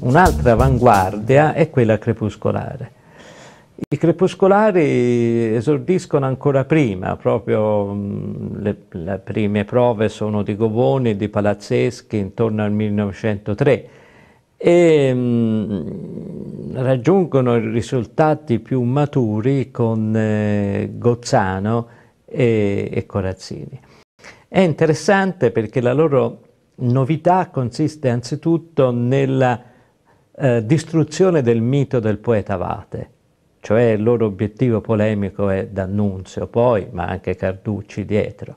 Un'altra avanguardia è quella crepuscolare. I crepuscolari esordiscono ancora prima, proprio le, le, prime prove sono di Govoni di Palazzeschi intorno al 1903 e mh, raggiungono risultati più maturi con eh, Gozzano e, e Corazzini. È interessante perché la loro novità consiste anzitutto nella eh, distruzione del mito del poeta Vate, cioè il loro obiettivo polemico è D'Annunzio poi, ma anche Carducci dietro.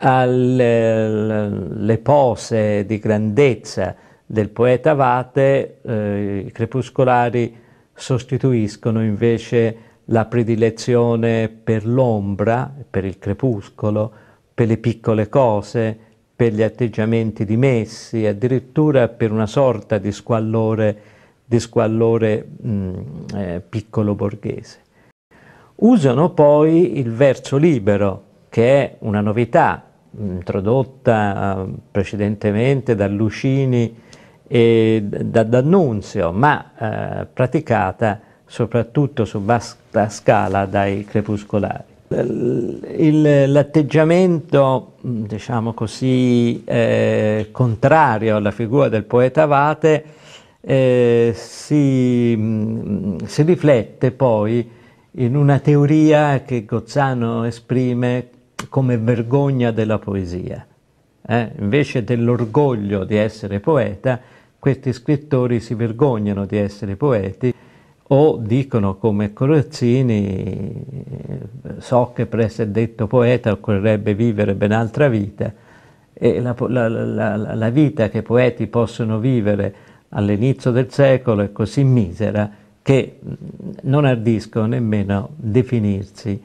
Alle pose di grandezza del poeta Vate, eh, i crepuscolari sostituiscono invece la predilezione per l'ombra, per il crepuscolo, per le piccole cose, per gli atteggiamenti dimessi, addirittura per una sorta di squallore, di squallore mh, eh, piccolo borghese. Usano poi il verso libero, che è una novità introdotta eh, precedentemente da Lucini e da D'Annunzio, ma eh, praticata soprattutto su vasta scala dai crepuscolari l'atteggiamento, diciamo così, eh, contrario alla figura del poeta Vate eh, si, mh, si, riflette poi in una teoria che Gozzano esprime come vergogna della poesia. Eh? Invece dell'orgoglio di essere poeta, questi scrittori si vergognano di essere poeti o dicono come Corazzini, so che per essere detto poeta occorrerebbe vivere ben altra vita e la, la, la, la vita che poeti possono vivere all'inizio del secolo è così misera che non ardiscono nemmeno definirsi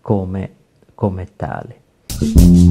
come, come tali.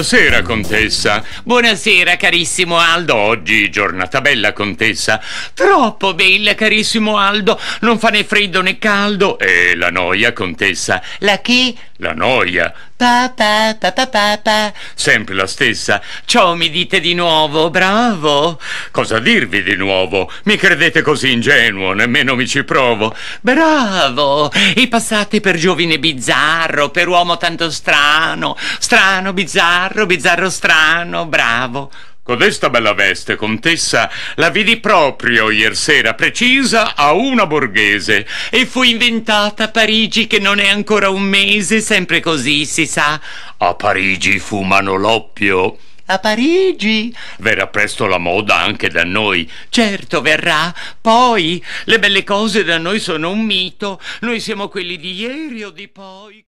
Buonasera, contessa. Buonasera, carissimo Aldo. Oggi giornata bella, contessa. Troppo bella, carissimo Aldo. Non fa né freddo né caldo. E la noia, contessa? La che? La noia. Pa, pa, pa, pa, pa, pa. Sempre la stessa. Ciò mi dite di nuovo, bravo. Cosa dirvi di nuovo? Mi credete così ingenuo, nemmeno mi ci provo. Bravo. E passate per giovine bizzarro, per uomo tanto strano. Strano, bizzarro, bizzarro strano, bravo. Codesta bella veste, contessa, la vidi proprio ieri sera, precisa a una borghese. E fu inventata a Parigi che non è ancora un mese, sempre così, si sa. A Parigi fumano l'oppio. A Parigi? Verrà presto la moda anche da noi. Certo, verrà. Poi, le belle cose da noi sono un mito. Noi siamo quelli di ieri o di poi.